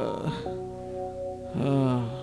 ਆਹ ਆਹ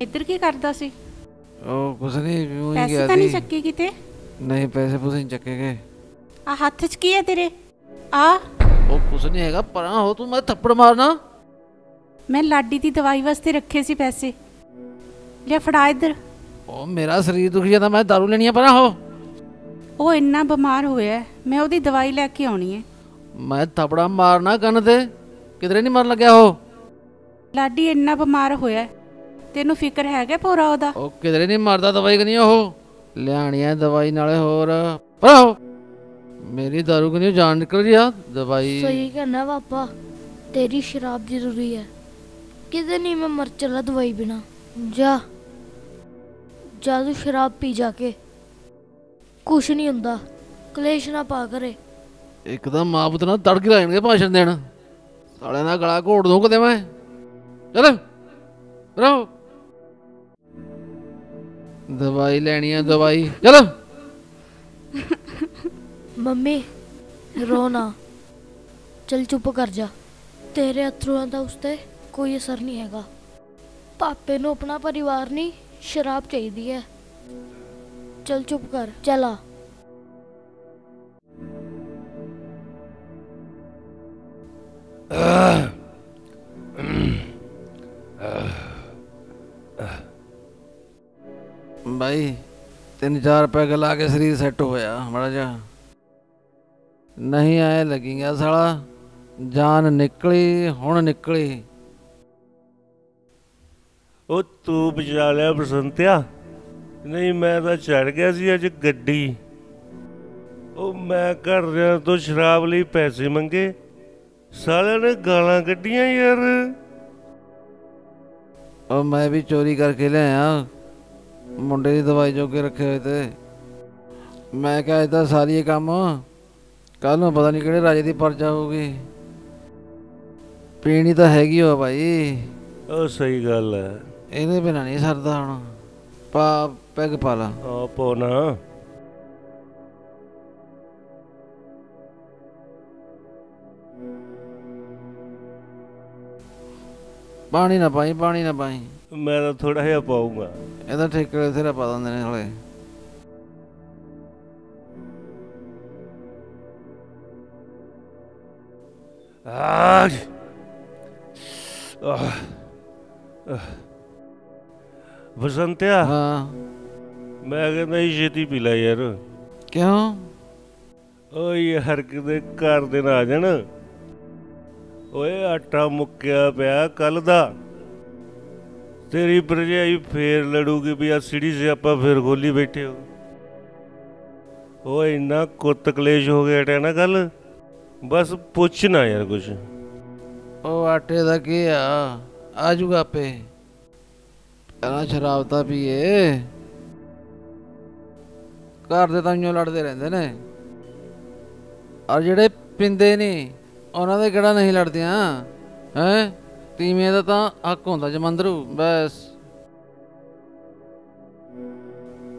ਇੱਧਰ ਕੀ ਕਰਦਾ ਸੀ? ਉਹ ਕੁਛ ਨਹੀਂ ਊਂ ਹੀ ਪੈਸੇ ਗਿਆ ਤਾਂ ਨਹੀਂ ਸੀ। ਚੱਕੇ ਕਿਤੇ? ਨਹੀਂ ਪੈਸੇ ਪੂਸੇ ਨਹੀਂ ਚੱਕੇ ਗਏ। ਆ ਹੱਥ 'ਚ ਕੀ ਹੈ ਤੇਰੇ? ਆ ਉਹ ਕੁਛ ਨਹੀਂ ਹੈਗਾ ਪਰਾਂ ਹੋ ਤੂੰ ਮੈਂ ਥੱਪੜ ਮਾਰਨਾ। ਮੈਂ ਲਾਡੀ ਦੀ ਦਵਾਈ ਵਾਸਤੇ ਰੱਖੇ ਸੀ ਪੈਸੇ। ਲੈ ਫੜਾ ਇੱਧਰ। ਉਹ ਮੇਰਾ ਸਰੀਰ ਦੁਖੀ ਜਾਂਦਾ ਮੈਂ ਦਾਰੂ ਲੈਣੀ ਆ ਪਰਾਂ ਹੋ। ਉਹ ਇੰਨਾ ਬਿਮਾਰ ਹੋਇਆ ਹੈ, ਮੈਂ ਉਹਦੀ ਦਵਾਈ ਲੈ ਕੇ ਆਉਣੀ ਹੈ। ਮੈਂ ਥੱਪੜਾ ਮਾਰਨਾ ਕੰਨ ਤੇ ਕਿਧਰੇ ਨਹੀਂ ਮਰਨ ਲੱਗਿਆ ਉਹ? ਲਾਡੀ ਇੰਨਾ ਬਿਮਾਰ ਹੋਇਆ ਹੈ, ਤੈਨੂੰ ਫਿਕਰ ਹੈਗਾ ਪੂਰਾ ਉਹਦਾ? ਉਹ ਕਿਧਰੇ ਨਹੀਂ ਮਰਦਾ ਦਵਾਈ ਕਨੀ ਉਹ? ਲਿਆਣੀ ਆ ਦਵਾਈ ਨਾਲੇ ਹੋਰ। ਪਰਾਂ ਹੋ ਮੇਰੀ ਦਾਰੂ ਕਨੀ ਜਾਨ ਨਿਕਲ ਰਹੀ ਆ ਦਵਾਈ। ਸਹੀ ਕਹਿੰਦਾ ਪਾਪਾ ਤੇਰੀ ਸ਼ਰਾਬ ਜ਼ਰੂਰੀ ਹੈ। ਕਿਤੇ ਨਹੀਂ ਮੈਂ ਮਰ ਚਲਾ ਦਵਾਈ ਬਿਨਾ। ਜਾ ਜਾ ਤੂੰ ਸ਼ਰਾਬ ਪੀ ਜਾ ਕੇ। ਕੁਛ ਨਹੀਂ ਹੁੰਦਾ ਕਲੇਸ਼ ਨਾ ਪਾ ਕਰੇ। ਇੱਕਦਮ ਮਾਂ ਪੁੱਤ ਨਾਲ ਤੜਕ ਲਾਣਗੇ ਭਾਸ਼ਣ ਦੇਣ। ਸਾਲਿਆਂ ਦਾ ਗਲਾ ਘੋੜ ਦੂੰ ਕਦੇ ਮੈਂ। ਚਲ ਰੋ ਦਵਾਈ ਲੈਣੀ ਆ ਦਵਾਈ। ਚਲੋ। ਮੰਮੀ ਰੋ ਚਲ ਚੁੱਪ ਕਰ ਜਾ। ਤੇਰੇ ਅਥਰੂਆਂ ਦਾ ਉਸ ਕੋਈ ਅਸਰ ਨਹੀਂ ਹੈਗਾ। ਪਾਪੇ ਨੂੰ ਆਪਣਾ ਪਰਿਵਾਰ ਨਹੀਂ ਸ਼ਰਾਬ ਚਾਹੀਦੀ ਹੈ। ਚਲ ਚੁੱਪ ਕਰ ਚਲਾ ਆ। 3-4 ਪੈਗ ਲਾ ਕੇ ਸਰੀਰ ਸੈੱਟ ਹੋਇਆ ਮਾੜਾ ਜਿਹਾ। ਨਹੀਂ ਆਏ ਲੱਗੀਆਂ ਸਾਲਾ ਜਾਨ ਨਿਕਲੀ ਹੁਣ ਨਿਕਲੀ। ਉਹ ਤੂੰ ਬਚਾ ਲਿਆ ਬਸੰਤਿਆ। ਨਹੀਂ ਮੈਂ ਤਾਂ ਚੜ ਗਿਆ ਸੀ ਅੱਜ ਗੱਡੀ। ਉਹ ਮੈਂ ਘਰਦਿਆਂ ਤੋਂ ਸ਼ਰਾਬ ਲਈ ਪੈਸੇ ਮੰਗੇ। ਸਾਲਿਆਂ ਨੇ ਗਾਲਾਂ ਕੱਢੀਆਂ ਯਾਰ। ਉਹ ਮੈਂ ਵੀ ਚੋਰੀ ਕਰਕੇ ਲਿਆਇਆ। ਮੁੰਡੇ ਦੀ ਦਵਾਈ ਜੋਗੇ ਰੱਖੇ ਹੋਏ ਤੇ। ਮੈਂ ਕਿਹਾ ਇਹ ਤਾਂ ਸਾਰੀ ਇਹ ਕੰਮ। ਕੱਲ ਨੂੰ ਪਤਾ ਨਹੀਂ ਕਿਹੜੇ ਰਾਜੇ ਦੀ ਪਰਚਾ ਹੋਊਗੀ। ਪੀਣੀ ਤਾਂ ਹੈਗੀ ਹੋ ਭਾਈ ਉਹ ਸਹੀ ਗੱਲ ਹੈ। ਇਹਦੇ ਬਿਨਾਂ ਨਹੀਂ ਸਰਦਾ ਹੁਣ। ਪਾ ਪੈਗ ਪਾ ਲਾ। ਆ ਪੋਨਾ ਪਾਣੀ ਨਾ ਪਾਈ ਪਾਣੀ ਨਾ ਪਾਈ। ਮੈਂ ਤਾਂ ਥੋੜਾ ਜਿਹਾ ਪਾਉਂਗਾ ਇਹਦਾ ਠੇਕੇ ਤੇਰਾ ਪਾ ਦਿੰਦੇ ਨੇ ਹਲੇ। ਆਹ। ਬਸੰਤਿਆ। ਹਾਂ। ਮੈਂ ਕਹਿੰਦਾ ਸੀ ਛੇਤੀ ਪੀ ਲੈ ਯਾਰ। ਕਿਉਂ? ਓਏ ਯਾਰ ਕਿਤੇ ਘਰ ਦੇ ਨਾ ਆ ਜਾਣ। ਓਏ ਆਟਾ ਮੁੱਕਿਆ ਪਿਆ ਕੱਲ ਦਾ। ਤੇਰੀ ਭਰਜਾਈ ਫੇਰ ਲੜੂਗੀ ਵੀ ਆ ਸਿੜੀ ਸੇ ਆਪਾਂ ਫੇਰ ਖੋਲੀ ਬੈਠੇ ਹੋ। ਓਏ, ਇੰਨਾ ਕੁੱਤ ਕਲੇਸ਼ ਹੋ ਗਿਆ ਟੈ ਨਾ ਕੱਲ ਬਸ ਪੁੱਛ ਨਾ ਯਾਰ ਕੁਛ। ਉਹ ਆਟੇ ਦਾ ਕੀ ਆ? ਆ ਜੂਗਾ ਆਪੇ। ਪਹਿਲਾਂ ਸ਼ਰਾਬ ਤਾਂ ਪੀਏ। ਘਰ ਦੇ ਤਾਂ ਇਉਂ ਲੜਦੇ ਰਹਿੰਦੇ ਨੇ। ਔਰ ਜਿਹੜੇ ਪਿੰਦੇ ਨਹੀਂ, ਉਹਨਾਂ ਦੇ ਕਿਹੜਾ ਨਹੀਂ ਲੜਦੀਆਂ? ਹੈ? ਤੀਵੇਂ ਦਾ ਤਾਂ ਹੱਕ ਹੁੰਦਾ ਜਮੰਦਰੂ ਬਸ।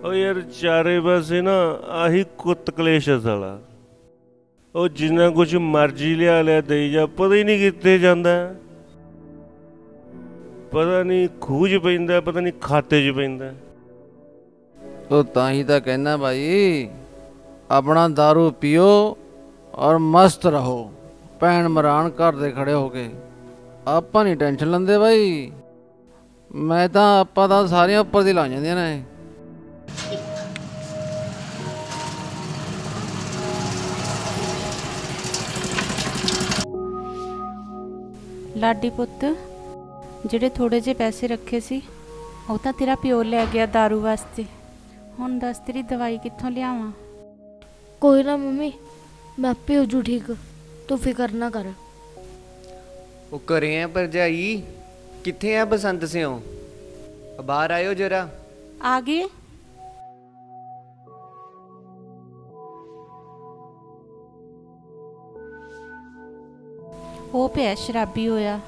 ਓ ਯਾਰ ਚਾਰੇ ਪਾਸੇ ਨਾ ਆਹੀ ਕੁੱਤ ਕਲੇਸ਼ ਸਾਲਾ। ਉਹ ਜਿੰਨਾ ਕੁਝ ਮਰਜ਼ੀ ਲਿਆ ਲਿਆ ਦੇਈ ਜਾ ਪਤਾ ਹੀ ਨਹੀਂ ਕਿੱਥੇ ਜਾਂਦਾ। ਪਤਾ ਨਹੀਂ ਖੂਜ ਪੈਂਦਾ ਪਤਾ ਨਹੀਂ ਖਾਤੇ 'ਚ ਪੈਂਦਾ। ਉਹ ਤਾਂ ਹੀ ਤਾਂ ਕਹਿਣਾ ਭਾਈ ਆਪਣਾ दारू ਪੀਓ ਔਰ ਮਸਤ ਰਹੋ। ਭੈਣ ਮਰਾਨ ਘਰ ਦੇ ਖੜੇ ਹੋ ਕੇ। ਆਪਾਂ ਨਹੀਂ ਟੈਨਸ਼ਨ ਲੈਂਦੇ ਭਾਈ ਮੈਂ ਤਾਂ ਆਪਾਂ ਤਾਂ ਸਾਰੀਆਂ ਉੱਪਰ ਦੀ ਲਾ ਜਾਂਦੀਆਂ ਨੇ। ਲਾਡੀ ਪੁੱਤ ਜਿਹੜੇ ਥੋੜੇ ਜਿਹੇ ਪੈਸੇ ਰੱਖੇ ਸੀ ਉਹ ਤਾਂ ਤੇਰਾ ਪਿਓ ਲੈ ਗਿਆ दारू ਵਾਸਤੇ। ਹੁਣ ਦੱਸ ਤੇਰੀ ਦਵਾਈ ਕਿੱਥੋਂ ਲਿਆਵਾਂ? ਕੋਈ ਨਾ ਮੰਮੀ ਮੈਂ ਆਪੇ ਹੋ ਜੂ ਠੀਕ। ਤੂੰ ਫਿਕਰ ਨਾ ਕਰ। ਉਹ ਘਰੇ ਆ ਭਰਜਾਈ। ਕਿੱਥੇ ਆ ਬਸੰਤ ਸਿਓ ਬਾਹਰ ਆਇਓ ਜਰਾ। ਆ ਗਏ। ਉਹ ਪਿਆ ਸ਼ਰਾਬੀ ਹੋਇਆ।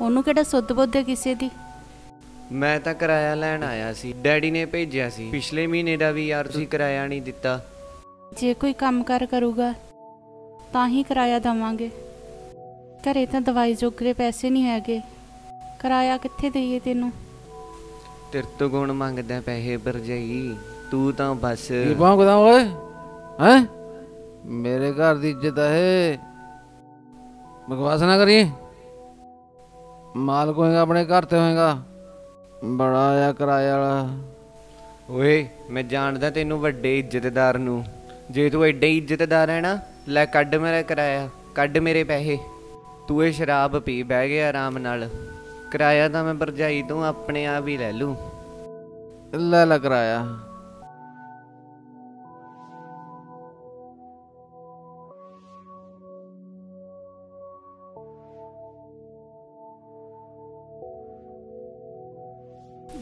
ਉਹਨੂੰ ਕਿਹੜਾ ਸੁੱਧ ਬੁੱਧ ਹੈ ਕਿਸੇ ਦੀ? ਮੈਂ ਤਾਂ ਕਿਰਾਇਆ ਲੈਣ ਆਇਆ ਸੀ। ਡੈਡੀ ਨੇ ਭੇਜਿਆ ਸੀ। ਪਿਛਲੇ ਮਹੀਨੇ ਦਾ ਵੀ ਯਾਰ ਤੁਸੀਂ ਕਿਰਾਇਆ ਨਹੀਂ ਦਿੱਤਾ। ਜੇ ਕੋਈ ਕੰਮ ਕਰ ਕਰੂਗਾ ਤਾਂ ਹੀ ਕਿਰਾਇਆ ਦਵਾਂਗੇ। ਘਰੇ ਤਾਂ ਦਵਾਈ ਜੋਗਰੇ ਪੈਸੇ ਨਹੀਂ ਹੈਗੇ। ਕਿਰਾਇਆ ਕਿੱਥੇ ਦਈਏ ਤੈਨੂੰ? ਤੇਰੇ ਤੋਂ ਗੁਣ ਮੰਗਦਾ ਪੈਸੇ ਭਰਜਾਈ ਤੂੰ ਤਾਂ ਬਸ। ਕੀ ਭੌਂਕਦਾ ਓਏ? ਹੈ? ਮੇਰੇ ਘਰ ਦੀ ਇੱਜ਼ਤ ਹੈ ਬਕਵਾਸ ਨਾ ਕਰੀ। ਮਾਲਕ ਹੋਏਗਾ ਆਪਣੇ ਘਰ ਤੇ ਹੋਏਗਾ। ਬੜਾ ਆ ਕਿਰਾਇਆ ਵਾਲਾ। ਓਏ ਮੈਂ ਜਾਣਦਾ ਤੈਨੂੰ ਵੱਡੇ ਇੱਜ਼ਤਦਾਰ ਨੂੰ। ਜੇ ਤੂੰ ਐਡੇ ਇੱਜ਼ਤਦਾਰ ਹੈ ਨਾ ਲੈ ਕੱਢ ਮੇਰਾ ਕਿਰਾਇਆ ਕੱਢ ਮੇਰੇ ਪੈਸੇ। ਤੂੰ ਇਹ ਸ਼ਰਾਬ ਪੀ ਬਹਿ ਗਿਆ ਆਰਾਮ ਨਾਲ। ਕਿਰਾਇਆ ਤਾਂ ਮੈਂ ਭਰਜਾਈ ਤੋਂ ਆਪਣੇ ਆਪ ਹੀ ਲੈ ਲੂੰ ਲੈ ਲੈ ਕਿਰਾਇਆ।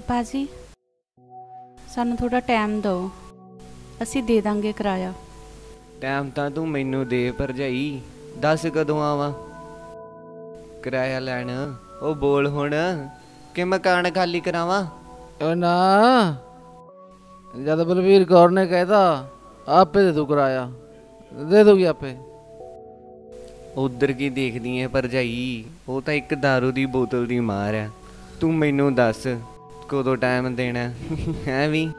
ਬਾਜੀ ਸਾਨੂੰ ਥੋੜਾ ਟਾਈਮ ਦਿਓ। ਅਸੀਂ ਦੇ ਦਾਂਗੇ ਕਿਰਾਇਆ। ਟਾਈਮ ਤਾਂ ਤੂੰ ਮੈਨੂੰ ਦੇ ਭਰਜਾਈ। ਦੱਸ ਕਦੋਂ ਆਵਾਂ? ਕਿਰਾਇਆ ਲੈਣ। ਉਹ ਬੋਲ ਹੁਣ ਕਿ ਮਕਾਨ ਖਾਲੀ ਕਰਾਵਾਂ? ਓ ਨਾ। ਜਦ ਬਲਵੀਰ ਕੌਰ ਨੇ ਕਹਿਤਾ ਆਪੇ ਦੇ ਦੂ ਕਿਰਾਇਆ। ਦੇ ਦੂਗੀ ਆਪੇ। ਉਧਰ ਕੀ ਦੇਖਦੀ ਐ ਭਰਜਾਈ? ਉਹ ਤਾਂ ਇੱਕ दारू ਦੀ ਬੋਤਲ ਦੀ ਮਾਰ ਆ ਤੂੰ ਮੈਨੂੰ ਦੱਸ ਕਦੋਂ ਟਾਈਮ ਦੇਣਾ? ਹੈ ਵੀ।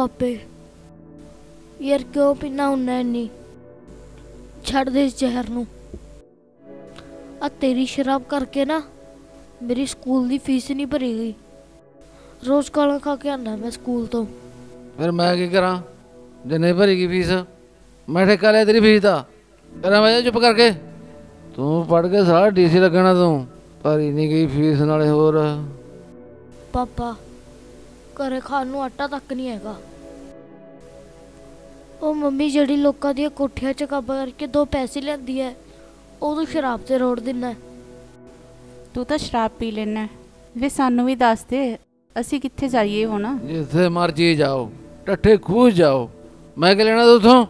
ਪਾਪੇ। ਯਾਰ ਕਿਉਂ ਪੀਣਾ ਹੁੰਨਾ ਇੰਨੀ? ਛੱਡ ਦੇ ਇਸ ਜ਼ਹਿਰ ਨੂੰ। ਆ ਤੇਰੀ ਸ਼ਰਾਬ ਕਰਕੇ ਨਾ ਮੇਰੀ ਸਕੂਲ ਦੀ ਫੀਸ ਨਹੀਂ ਭਰੀ ਗਈ। ਰੋਜ਼ ਕਾਲਾ ਖਾ ਕੇ ਆਉਂਦਾ ਮੈਂ ਸਕੂਲ ਤੋਂ। ਫਿਰ ਮੈਂ ਕੀ ਕਰਾਂ? ਜੇ ਨਹੀਂ ਭਰੀਗੀ ਫੀਸ। ਮੈਂ ਠੇਕਾ ਲਿਆ ਤੇਰੀ ਫੀਸ ਦਾ। ਕਰਾਂ ਮੈਂ ਚੁੱਪ ਕਰਕੇ। ਤੂੰ ਪੜ ਕੇ ਸਾਰਾ ਡੀਸੀ ਲੱਗਣਾ ਤੂੰ। ਭਰੀ ਨਹੀਂ ਗਈ ਫੀਸ ਨਾਲੇ ਹੋਰ। ਪਾਪਾ ਘਰੇ ਖਾਣ ਨੂੰ ਆਟਾ ਤੱਕ ਨਹੀਂ ਹੈਗਾ। ਉਹ ਮੰਮੀ ਜਿਹੜੀ ਲੋਕਾਂ ਦੀਆਂ ਕੋਠੀਆਂ 'ਚ ਕੰਮ ਕਰਕੇ ਦੋ ਪੈਸੇ ਲੈਂਦੀ ਹੈ ਉਹ ਤੂੰ ਸ਼ਰਾਬ ਤੇ ਰੋੜ ਦਿੰਦਾ। ਤੂੰ ਤਾਂ ਸ਼ਰਾਬ ਪੀ ਲੈਣਾ ਵੇ ਸਾਨੂੰ ਵੀ ਦੱਸ ਦੇ ਅਸੀਂ ਕਿੱਥੇ ਜਾਈਏ ਹੁਣ? ਜਿੱਥੇ ਮਰਜ਼ੀ ਜਾਓ ਟੱਠੇ ਖੂਹ ਜਾਓ। ਮੈਂ ਕਿ ਲੈਣਾ ਉਥੋਂ?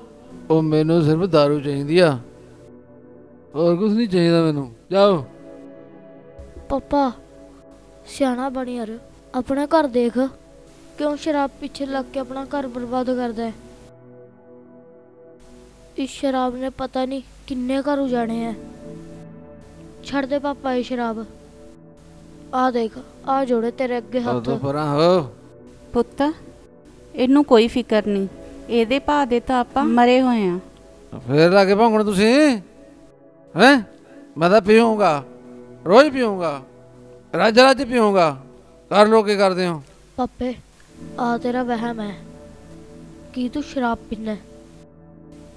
ਉਹ ਮੈਨੂੰ ਸਿਰਫ दारू ਚਾਹੀਦੀ ਆ। ਹੋਰ ਕੁਝ ਨਹੀਂ ਚਾਹੀਦਾ ਮੈਨੂੰ। ਜਾਓ। ਪਾਪਾ ਸਿਆਣਾ ਬਣ ਯਾਰ ਆਪਣਾ ਘਰ ਦੇਖ। ਕਿਉਂ ਸ਼ਰਾਬ ਪਿੱਛੇ ਲੱਗ ਕੇ ਆਪਣਾ ਘਰ ਬਰਬਾਦ ਕਰਦਾ ਹੈ? ਇਸ ਸ਼ਰਾਬ ਨੇ ਪਤਾ ਨਹੀਂ ਕਿੰਨੇ ਘਰ ਉਜਾੜੇ ਆ। ਛੱਡ ਦੇ ਪਾਪਾ ਇਹ ਸ਼ਰਾਬ। ਆ ਦੇਖ ਆ ਜੋੜੇ ਤੇਰੇ ਅੱਗੇ ਹੱਥ। ਉਦੋਂ ਪਰਾਂ ਹੋ। ਪੁੱਤ ਇਹਨੂੰ ਕੋਈ ਫਿਕਰ ਨਹੀਂ। ਇਹਦੇ ਭਾ ਦੇ ਤਾਂ ਆਪਾਂ ਮਰੇ ਹੋਏ ਆ। ਫੇਰ ਲਾਗੇ ਭੌਂਕਣ ਤੁਸੀਂ? ਹੈ? ਮੈਂ ਤਾਂ ਪੀਊਂਗਾ। ਰੋਜ਼ ਪੀਊਂਗਾ। ਰੱਜ ਰੱਜ ਪੀਊਂਗਾ। ਕਰ ਲੋ ਕੀ ਕਰਦੇ ਹੋ? ਪਾਪੇ ਆ ਤੇਰਾ ਵਹਿਮ ਹੈ। ਕੀ ਤੂੰ ਸ਼ਰਾਬ ਪੀਣਾ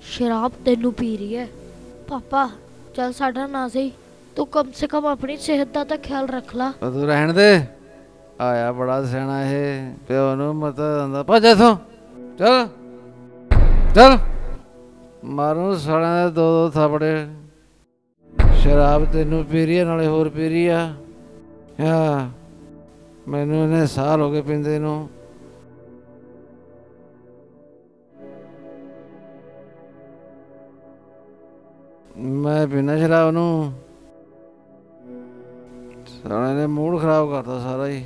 ਸ਼ਰਾਬ ਤੈਨੂੰ ਪੀ ਰਹੀ ਹੈ। ਪਾਪਾ, ਚੱਲ ਸਾਡਾ ਨਾ ਸਹੀ। ਤੂੰ ਕਮ ਸੇ ਕਮ ਆਪਣੀ ਸਿਹਤ ਦਾ ਤਾਂ ਖਿਆਲ ਰੱਖ ਲਾ। ਉਹ ਤੂੰ ਰਹਿਣ ਦੇ। ਆਇਆ ਬੜਾ ਸਿਆਣਾ ਇਹ। ਪਿਓ ਨੂੰ ਮਤਾ ਦਿੰਦਾ, ਭੱਜ ਇਥੋਂ। ਚੱਲ। ਚੱਲ। ਮਾਰੂ ਸਾਲਿਆਂ ਦੇ ਦੋ ਦੋ ਥਾਪੜੇ। ਸ਼ਰਾਬ ਤੈਨੂੰ ਪੀ ਰਹੀ ਹੈ, ਨਾਲੇ ਹੋਰ ਪੀ ਰਹੀ ਆ। ਆ ਮੈਨੂੰ ਇਹਨੇ ਸਾਲ ਹੋ ਗਏ ਪਿੰਦੇ ਨੂੰ। ਮੈਂ ਪੀਣਾ ਸ਼ਰਾਬ ਨੂੰ। ਸਾਲੇ ਨੇ ਮੂਡ ਖਰਾਬ ਕਰਤਾ ਸਾਰਾ ਹੀ।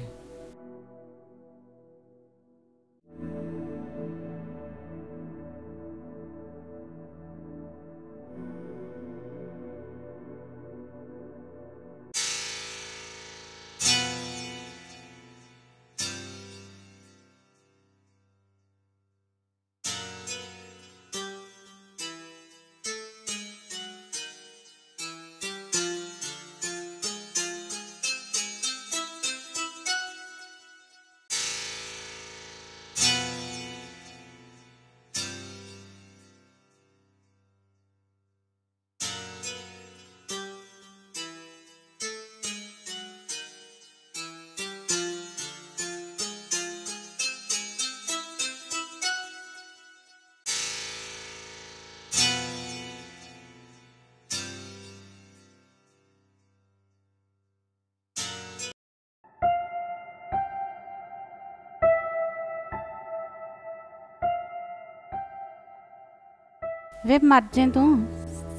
ਵੇ ਮਰ ਜੇ ਤੂੰ।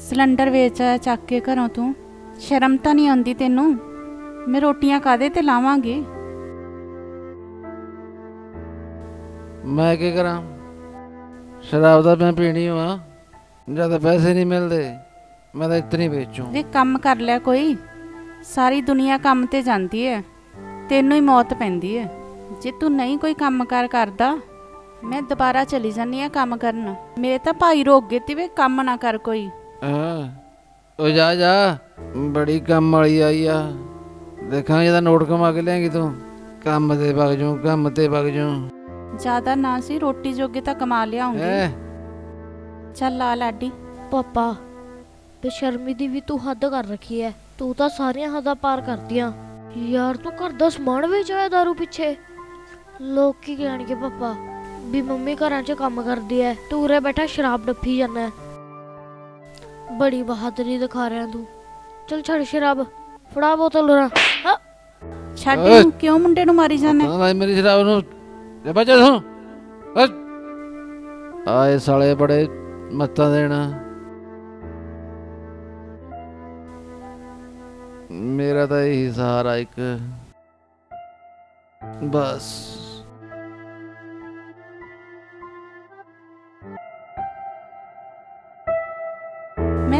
ਸਿਲੰਡਰ ਵੇਚ ਆਇਆ ਚੱਕ ਕੇ ਘਰੋਂ ਤੂੰ। ਸ਼ਰਮ ਤਾਂ ਨਹੀਂ ਆਉਂਦੀ ਤੈਨੂੰ? ਮੈਂ ਰੋਟੀਆਂ ਕਾਦੇ ਤੇ ਲਾਵਾਂਗੀ? ਮੈਂ ਕੀ ਕਰਾਂ? ਸ਼ਰਾਬ ਦਾ ਮੈਂ ਪੀਣੀ ਹਾਂ ਜਦ ਪੈਸੇ ਨਹੀਂ ਮਿਲਦੇ। ਮੈਂ ਤਾਂ ਇਤਨੀ ਵੇਚੂ। ਵੇ ਕੰਮ ਕਰ ਲਿਆ ਕੋਈ। ਸਾਰੀ ਦੁਨੀਆ ਕੰਮ ਤੇ ਜਾਂਦੀ ਹੈ ਤੈਨੂੰ ਹੀ ਮੌਤ ਪੈਂਦੀ ਹੈ ਜੇ ਤੂੰ ਨਹੀਂ ਕੋਈ ਕੰਮ ਕਾਰ ਕਰਦਾ ਮੈਂ ਦੁਬਾਰਾ ਚਲੀ ਜਾਨੀ ਆ ਕੰਮ ਕਰਨ। ਮੇਰੇ ਤਾਂ ਭਾਈ ਰੋਕ ਗਏ ਤੀ ਵੇ ਕੰਮ ਨਾ ਕਰ ਕੋਈ। ਹਾਂ। ਉਹ ਜਾ ਜਾ। ਬੜੀ ਕੰਮ ਵਾਲੀ ਆਈ ਆ। ਦੇਖਾਂ ਜਿਹਦਾ ਨੋਟ ਕਮਾ ਕੇ ਲਿਆਂਗੀ ਤੂੰ। ਕੰਮ ਤੇ ਵਗ ਜੂ ਕੰਮ ਤੇ ਵਗ ਜੂ ਜ਼ਿਆਦਾ ਨਾ ਸੀ ਰੋਟੀ ਜੋਗੇ ਤਾਂ ਕਮਾ ਲਿਆਉਂਗੀ। ਹੈ? ਚੱਲ ਆ ਲਾਡੀ। ਪਾਪਾ ਬੇਸ਼ਰਮੀ ਦੀ ਵੀ ਤੂੰ ਹੱਦ ਕਰ ਰੱਖੀ ਐ। ਤੂੰ ਤਾਂ ਸਾਰੀਆਂ ਹੱਦਾਂ ਪਾਰ ਕਰਦੀਆਂ। ਯਾਰ ਤੂੰ ਘਰ ਦਾ ਸਮਾਨ ਵੇਚ ਆਇਆ ਦਾਰੂ ਪਿੱਛੇ। ਲੋਕ ਕੀ ਕਹਿਣਗੇ ਪਾਪਾ? ਵੀ ਮੰਮੀ ਘਰਾਂ 'ਚ ਕੰਮ ਕਰਦੀ ਐ ਤੂੰ ਉਰੇ ਬੈਠਾ ਸ਼ਰਾਬ ਡੱਫੀ ਜਾਂਦਾ। ਬੜੀ ਬਹਾਦਰੀ ਦਿਖਾ ਰਿਹਾ ਤੂੰ। ਚਲ ਛੱਡ ਸ਼ਰਾਬ ਫੜਾ ਬੋਤਲ ਉਰਾ। ਹਾਂ। ਛੱਡ। ਇਹਨੂੰ, ਕਿਉਂ ਮੁੰਡੇ ਨੂੰ ਮਾਰੀ ਜਾਂਦਾ? ਭਾਈ ਮੇਰੀ ਸ਼ਰਾਬ ਨੂੰ ਲੈ ਬੱਜਾ ਤੂੰ ਆਏ ਸਾਲੇ ਬੜੇ ਮੱਤਾਂ ਦੇਣਾ। ਮੇਰਾ ਤਾਂ ਇਹੀ ਸਹਾਰਾ ਇੱਕ। ਬਸ।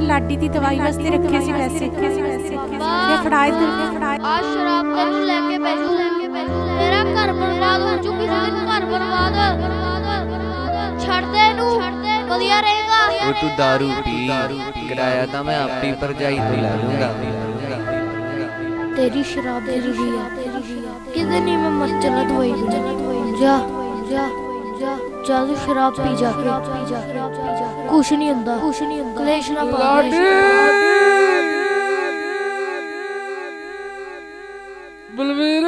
ਲਾਡੀ ਦੀ ਦਵਾਈ ਵਾਸਤੇ ਰੱਖੇ ਸੀ ਪੈਸੇ। ਇਹ ਫੜਾ ਇੱਧਰ ਇਹ ਫੜਾ ਆ ਸ਼ਰਾਬ ਤੈਨੂੰ ਲੈ ਕੇ ਬੈਜੂ ਤੇਰਾ ਘਰ ਬਰਬਾਦ ਹੋ ਚੁੱਕੀ ਸੀ ਘਰ ਬਰਬਾਦ ਛੱਡ ਦੇ ਇਹਨੂੰ। ਵਧੀਆ ਰਹੇਗਾ। ਉਹ ਤੂੰ दारू ਪੀ ਕਿਰਾਇਆ ਤਾਂ ਮੈਂ ਆਪਣੀ ਭਰਜਾਈ ਤੋਂ ਲੈ ਲੂੰਗਾ ਤੇਰੀ ਸ਼ਰਾਬ ਤੇਰੀ ਵੀ ਆ। ਕਿਤੇ ਨਹੀਂ ਮੈਂ ਮਰ ਚਲਾ ਦਵਾਈ। ਜਾ ਜਾ। ਜਾ ਜਾ ਸ਼ਰਾਬ ਪੀ ਜਾ ਕੇ। ਕੁਛ ਨਹੀਂ ਹੁੰਦਾ। ਕੁਛ ਨਹੀਂ ਹੁੰਦਾ ਕਲੇਸ਼ ਨਾ ਪਾ। ਬਲਵੀਰ।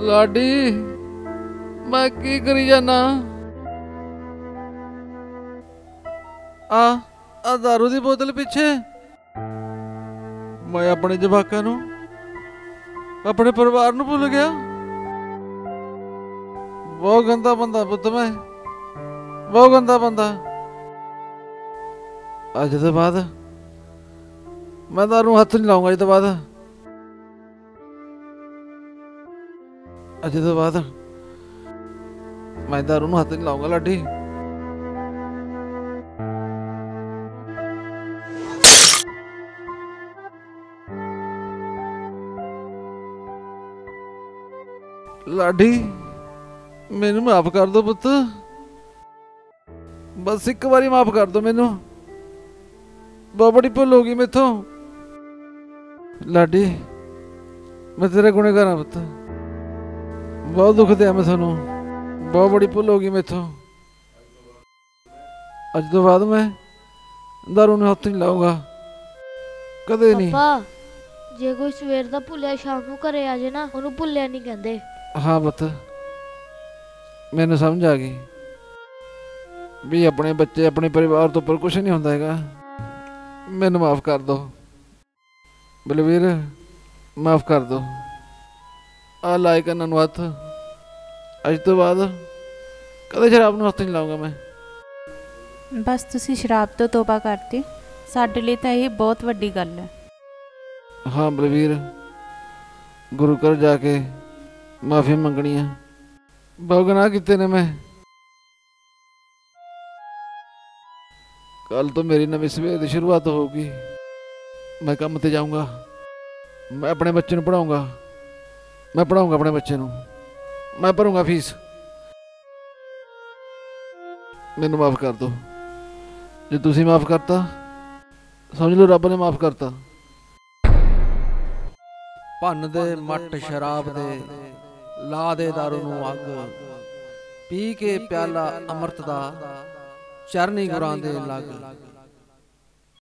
ਲਾਡੀ, ਮੈਂ ਕੀ ਕਰੀ ਜਾਣਾ ਆ ਆ ਦਾਰੂ ਦੀ ਬੋਤਲ ਪਿੱਛੇ। ਮੈਂ ਆਪਣੇ ਜਵਾਕਾਂ ਨੂੰ, ਆਪਣੇ ਪਰਿਵਾਰ ਨੂੰ ਭੁੱਲ ਗਿਆ। ਬਹੁਤ ਗੰਦਾ ਬੰਦਾ ਪੁੱਤ ਮੈਂ, ਬਹੁਤ ਗੰਦਾ ਬੰਦਾ। ਅੱਜ ਤੋਂ ਬਾਅਦ ਮੈਂ ਦਾਰੂ ਹੱਥ ਨਹੀਂ ਲਾਉਂਗਾ, ਅੱਜ ਤੋਂ ਬਾਅਦ। ਅੱਜ ਤੋਂ ਬਾਅਦ ਮੈਂ ਦਾਰੂ ਨੂੰ ਹੱਥ ਨਹੀਂ ਲਾਉਂਗਾ, ਲਾਡੀ। ਲਾਡੀ, ਮੈਨੂੰ ਮਾਫ ਕਰ ਦੋ ਪੁੱਤ। ਬਸ ਇੱਕ ਵਾਰੀ ਮਾਫ ਕਰ ਦੋ ਮੈਨੂੰ। ਬੜੀ ਭੁੱਲ ਹੋ ਗਈ ਮੇਥੋਂ। ਲਾਡੀ, ਮੈਂ ਤੇਰੇ ਗੁਨੇਗਾਰ ਹਾਂ ਪੁੱਤ। ਬਹੁਤ ਦੁੱਖ ਦਿਆ ਮੈਂ ਤੁਹਾਨੂੰ। ਬਹੁਤ ਬੜੀ ਭੁੱਲ ਹੋ ਗਈ ਮੇਥੋਂ। ਅੱਜ ਤੋਂ ਬਾਅਦ ਮੈਂ ਦਾਰੂ ਨੂੰ ਹੱਥ ਨਹੀਂ ਲਾਉਂਗਾ ਕਦੇ ਨਹੀਂ। ਪਾਪਾ, ਜੇ ਕੋਈ ਸਵੇਰ ਦਾ ਭੁੱਲਿਆ ਸ਼ਾਮ ਨੂੰ ਘਰੇ ਆ ਜੇ ਨਾ, ਉਹਨੂੰ ਭੁੱਲਿਆ ਨਹੀਂ ਕਹਿੰਦੇ। ਹਾਂ ਪੁੱਤ ਮੈਨੂੰ ਸਮਝ ਆ ਗਈ ਵੀ ਆਪਣੇ ਬੱਚੇ ਆਪਣੇ ਪਰਿਵਾਰ ਤੋਂ ਉੱਪਰ ਕੁਝ ਨਹੀਂ ਹੁੰਦਾ ਹੈਗਾ। ਮੈਨੂੰ ਮਾਫ ਕਰ ਦਿਓ ਬਲਵੀਰ ਮਾਫ ਕਰ ਦਿਓ ਆ ਲਾਇਕ ਇਹਨਾਂ ਨੂੰ ਹੱਥ। ਅੱਜ ਤੋਂ ਬਾਅਦ ਕਦੇ ਸ਼ਰਾਬ ਨੂੰ ਹੱਥ ਨਹੀਂ ਲਾਉਂਗਾ ਮੈਂ। ਬਸ ਤੁਸੀਂ ਸ਼ਰਾਬ ਤੋਂ ਤੋਬਾ ਕਰਤੀ। ਸਾਡੇ ਲਈ ਤਾਂ ਇਹ ਬਹੁਤ ਵੱਡੀ ਗੱਲ ਹੈ। ਹਾਂ ਬਲਵੀਰ ਗੁਰੂ ਘਰ ਜਾ ਕੇ ਮਾਫੀ ਮੰਗਣੀ ਆ। ਬਹੁਤ ਗੁਨਾਹ ਕੀਤੇ ਨੇ ਮੈਂ। ਕੱਲ ਤੋਂ ਮੇਰੀ ਨਵੀਂ ਸਵੇਰ ਦੀ ਸ਼ੁਰੂਆਤ ਹੋਊਗੀ। ਮੈਂ ਕੰਮ ਤੇ ਜਾਊਂਗਾ। ਮੈਂ ਆਪਣੇ ਬੱਚੇ ਨੂੰ ਪੜਾਉਂਗਾ ਮੈਂ ਪੜਾਉਂਗਾ ਆਪਣੇ ਬੱਚੇ ਨੂੰ। ਮੈਂ ਭਰੂੰਗਾ ਫੀਸ। ਮੈਨੂੰ ਮਾਫ ਕਰ ਦਿਓ ਜੇ ਤੁਸੀਂ ਮਾਫ ਕਰਤਾ ਸਮਝ ਲਓ ਰੱਬ ਨੇ ਮਾਫ ਕਰਤਾ। ਭੰਨ ਦੇ ਮੱਟ ਸ਼ਰਾਬ ਦੇ। ਲਾ ਦੇ ਦਾਰੂ ਨੂੰ ਅੱਗ। ਪੀ ਕੇ ਪਿਆਲਾ ਅੰਮ੍ਰਿਤ ਦਾ ਚਰਨੀ ਗੁਰਾਂ ਦੇ ਲੱਗ।